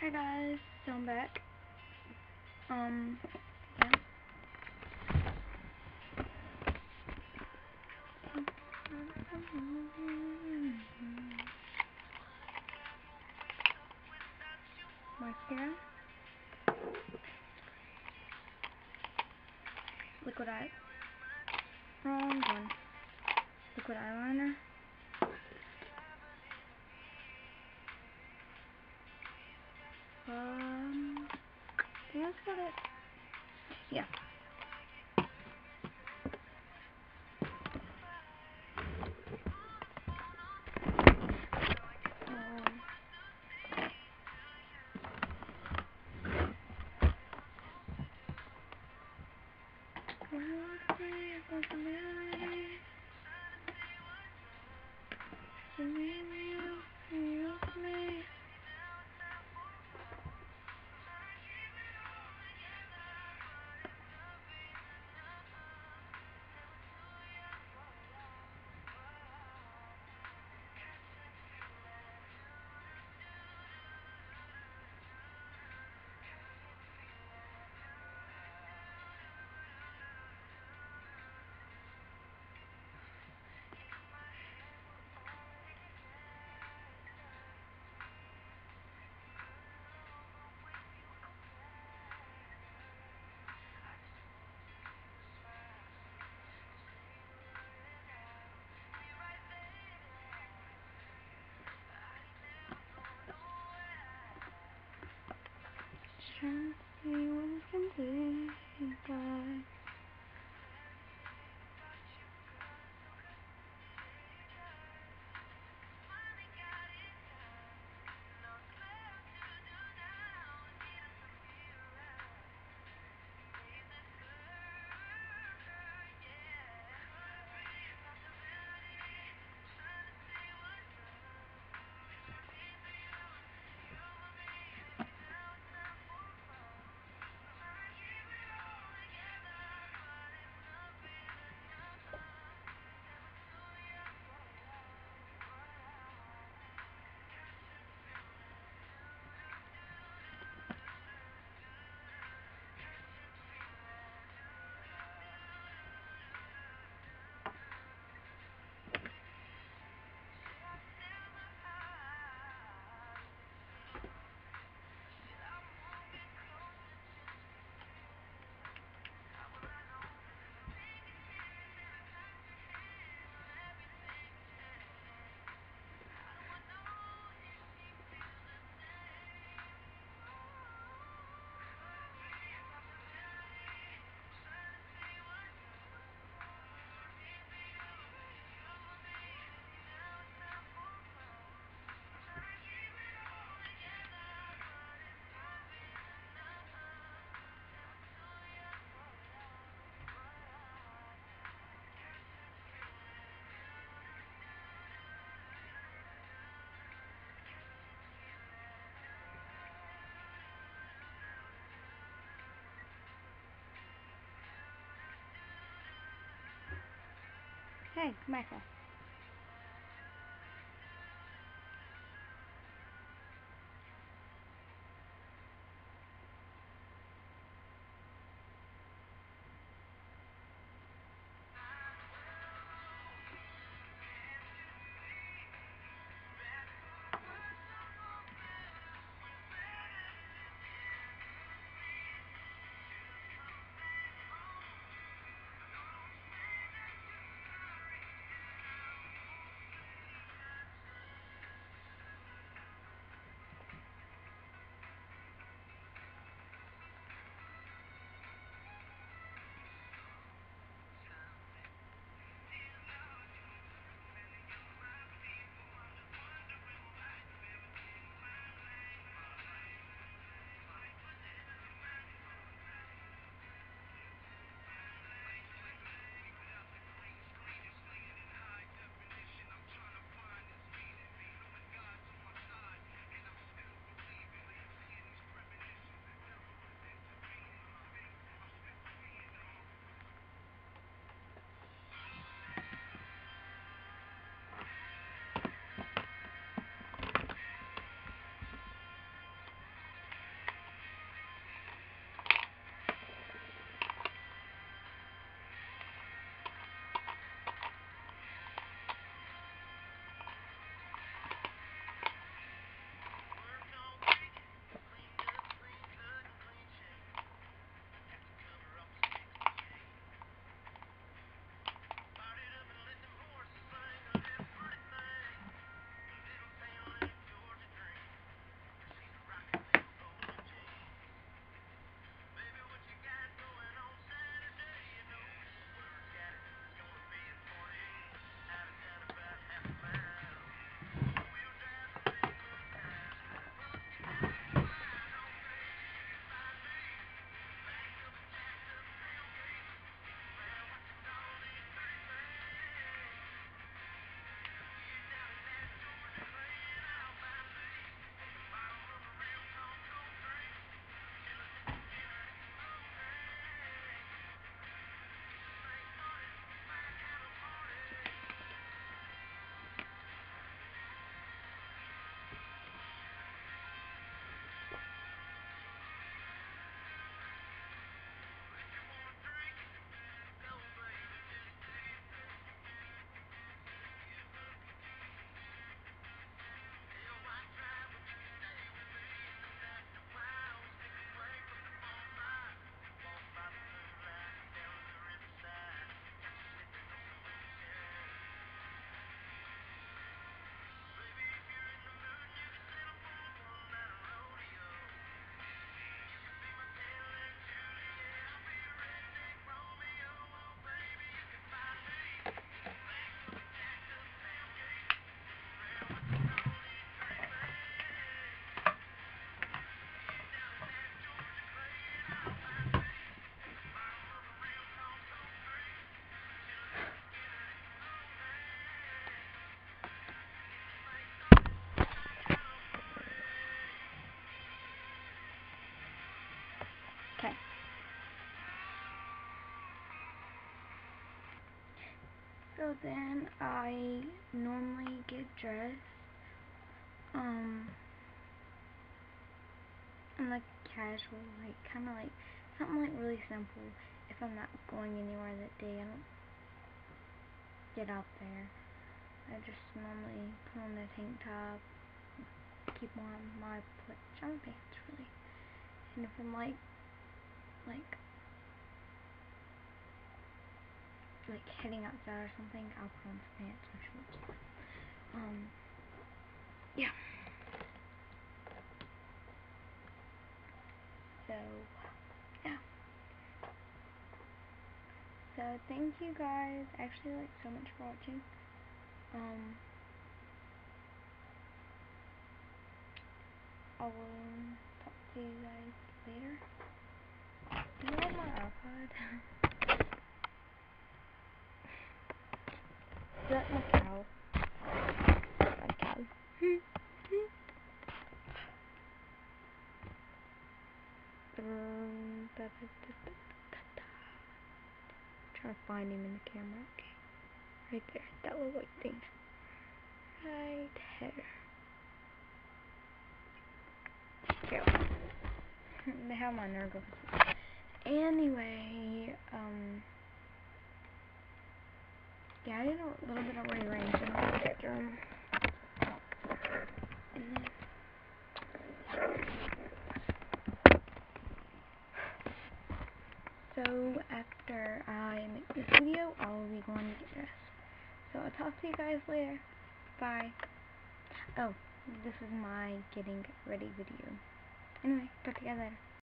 Hey guys, so I'm back. Um, yeah. Mascara. Liquid eye. Wrong one. Liquid eyeliner. Um, I think that's about it. Yeah. Um, Just trying to see what can do, guys. Hey, here. So then I normally get dressed. Um, in like casual, like kind of like something like really simple. If I'm not going anywhere that day, I don't get out there. I just normally put on a tank top, keep on my pajama pants really. And if I'm like, like, like heading outside or something, I'll put on some pants or shorts. Um, yeah. So, yeah. So, thank you guys actually like so much for watching. Um, I will talk to you guys later. Do you have my iPod? that my cow? My cow. Um, da, da, da. Trying to find him in the camera. Okay. Right there. That little white thing. Right there. Okay. they have my nerve. Anyway, um, yeah, I did a little bit of rearranging in my bedroom. So after I make this video, I will be going to get dressed. So I'll talk to you guys later. Bye. Oh, this is my getting ready video. Anyway, talk to you guys later.